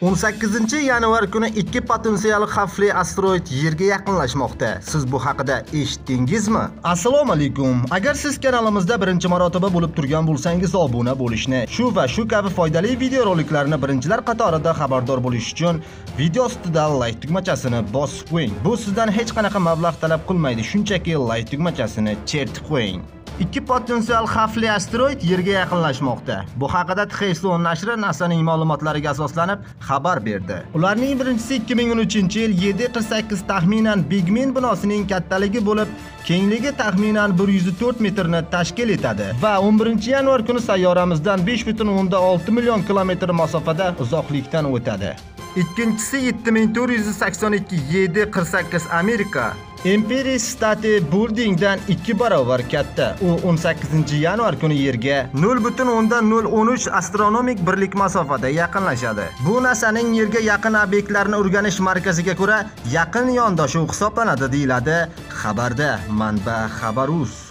18 yanvar kuni ikki potensial xavfli asteroid Yerga yaqinlashmoqda. Siz bu haqida eshitdingizmi? Assalomu alaykum. Agar siz kanalimizda birinchi marotaba bo'lib turgan bo'lsangiz, obuna bo'lishni, shu va shu kabi foydali videoroliklarni birinchilar qatorida xabardor bo'lish uchun video ostidan like tugmachasini bosib qo'ying. Bu sizdan hech qanaqa mablag' talab qilmaydi, shunchaki like tugmachasini chertib qo'ying. Ikki potensial xavfli asteroid Yerga yaqinlashmoqda. Bu haqida THSON nashri NASAning ma'lumotlariga asoslanib xabar berdi. Ularning birinchisi 2013-yil 748 taxminan Bigmin binosining kattaligi bo'lib, kengligi taxminan 104 metrni tashkil etadi va 11-yanvar kuni sayyoramizdan 5.6 million kilometr masofada uzoqlikdan o'tadi. Ikkinchisi 7482 748 Amerika Imperis State Building'dan 2 barobar katta. U 18-yanvar kuni Yerga 0.013 astronomik birlik masofada yaqinlashadi. Bu NASAning Yerga yaqin obyektlarni o'rganish markaziga ko'ra yaqin yondashuv hisoblanadi, deyiladi xabarda. Manba Xabarus